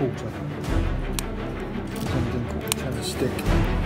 quarter. Something quarter. Stick.